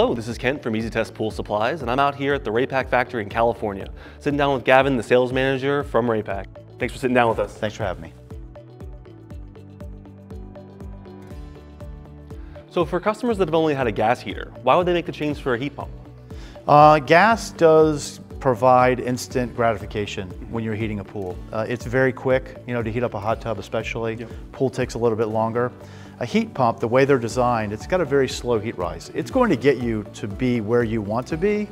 Hello, this is Kent from E-Z Test Pool Supplies, and I'm out here at the Raypak factory in California, sitting down with Gavin, the sales manager from Raypak. Thanks for sitting down with us. Thanks for having me. So for customers that have only had a gas heater, why would they make the change for a heat pump? Uh, gas does provide instant gratification when you're heating a pool. Uh, it's very quick, you know, to heat up a hot tub especially. Yep. Pool takes a little bit longer. A heat pump, the way they're designed, it's got a very slow heat rise. It's going to get you to be where you want to be,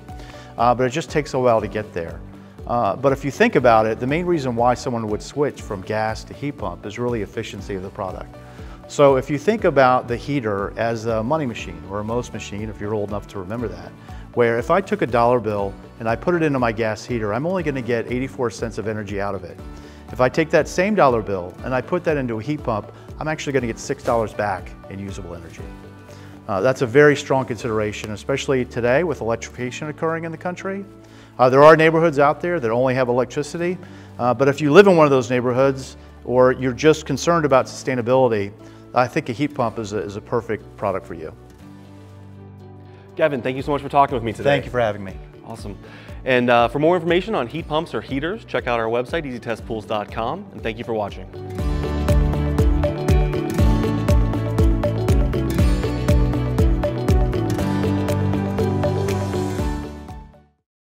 uh, but it just takes a while to get there. Uh, but if you think about it, the main reason why someone would switch from gas to heat pump is really efficiency of the product. So if you think about the heater as a money machine or a MOS machine, if you're old enough to remember that, where if I took a dollar bill and I put it into my gas heater, I'm only gonna get 84 cents of energy out of it. If I take that same dollar bill and I put that into a heat pump, I'm actually going to get $6 back in usable energy. Uh, that's a very strong consideration, especially today with electrification occurring in the country. Uh, there are neighborhoods out there that only have electricity, uh, but if you live in one of those neighborhoods or you're just concerned about sustainability, I think a heat pump is a, is a perfect product for you. Gavin, thank you so much for talking with me today. Thank you for having me. Awesome. And uh, for more information on heat pumps or heaters, check out our website, eztestpools.com, and thank you for watching.